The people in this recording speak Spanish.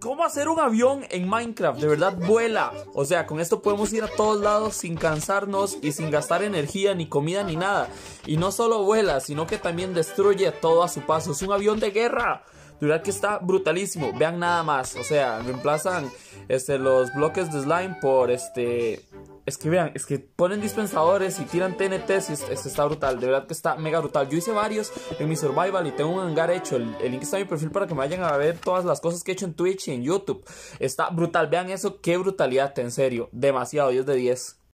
¿Cómo hacer un avión en Minecraft? De verdad vuela. O sea, con esto podemos ir a todos lados sin cansarnos y sin gastar energía, ni comida, ni nada. Y no solo vuela, sino que también destruye todo a su paso. Es un avión de guerra. De verdad que está brutalísimo. Vean nada más. O sea, reemplazan este, los bloques de slime por este es que vean, es que ponen dispensadores y tiran TNTs y esto, está brutal, de verdad que está mega brutal. Yo hice varios en mi survival y tengo un hangar hecho. El, link está en mi perfil para que me vayan a ver todas las cosas que he hecho en Twitch y en YouTube. Está brutal, vean eso, qué brutalidad, en serio. Demasiado, 10 de 10.